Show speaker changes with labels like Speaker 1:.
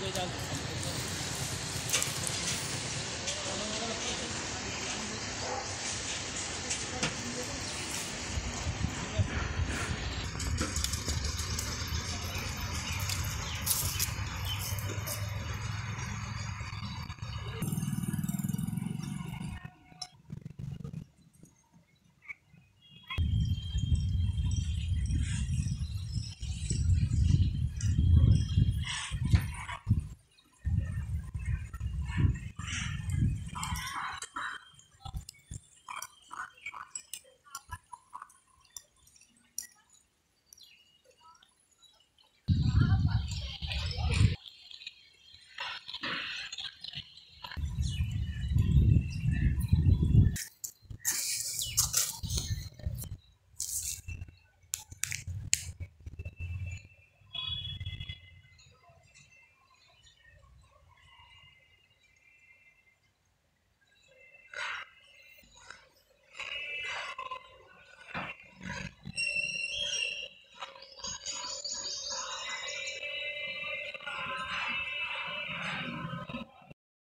Speaker 1: 就这样子。